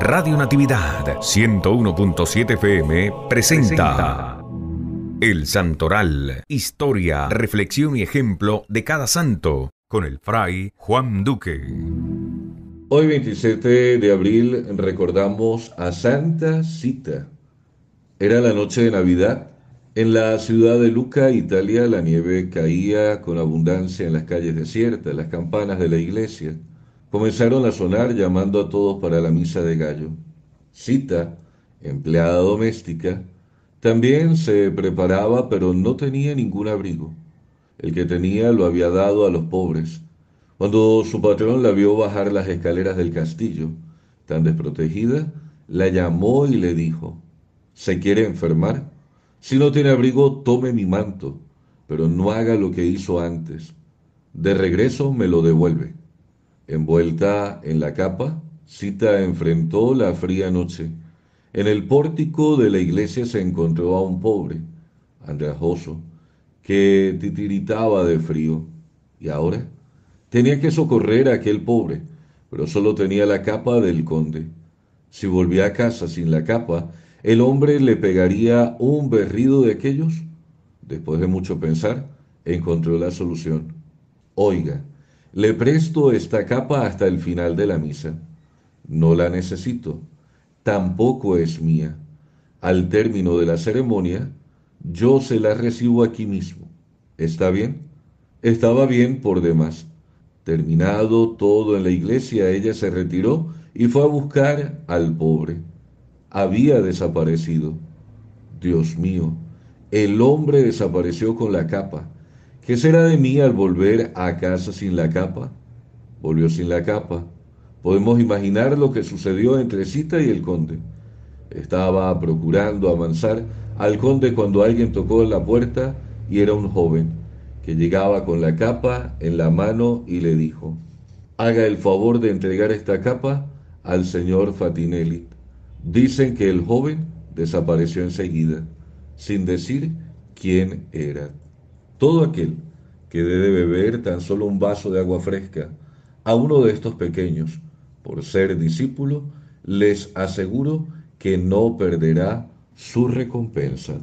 Radio Natividad 101.7 FM presenta El Santoral, historia, reflexión y ejemplo de cada santo con el fray Juan Duque. Hoy 27 de abril recordamos a Santa Cita. Era la noche de Navidad. En la ciudad de Luca, Italia, la nieve caía con abundancia en las calles desiertas, las campanas de la iglesia comenzaron a sonar llamando a todos para la misa de gallo. Cita, empleada doméstica, también se preparaba, pero no tenía ningún abrigo. El que tenía lo había dado a los pobres. Cuando su patrón la vio bajar las escaleras del castillo, tan desprotegida, la llamó y le dijo, ¿se quiere enfermar? Si no tiene abrigo, tome mi manto, pero no haga lo que hizo antes. De regreso me lo devuelve. Envuelta en la capa, Cita enfrentó la fría noche. En el pórtico de la iglesia se encontró a un pobre, andrajoso, que titiritaba de frío. ¿Y ahora? Tenía que socorrer a aquel pobre, pero solo tenía la capa del conde. Si volvía a casa sin la capa, el hombre le pegaría un berrido de aquellos. Después de mucho pensar, encontró la solución. Oiga, le presto esta capa hasta el final de la misa. No la necesito. Tampoco es mía. Al término de la ceremonia, yo se la recibo aquí mismo. ¿Está bien? Estaba bien por demás. Terminado todo en la iglesia, ella se retiró y fue a buscar al pobre. Había desaparecido. Dios mío, el hombre desapareció con la capa ¿Qué será de mí al volver a casa sin la capa? Volvió sin la capa. Podemos imaginar lo que sucedió entre Cita y el conde. Estaba procurando avanzar al conde cuando alguien tocó la puerta y era un joven que llegaba con la capa en la mano y le dijo, haga el favor de entregar esta capa al señor Fatinelli. Dicen que el joven desapareció enseguida, sin decir quién era. Todo aquel que debe beber tan solo un vaso de agua fresca a uno de estos pequeños, por ser discípulo, les aseguro que no perderá su recompensa.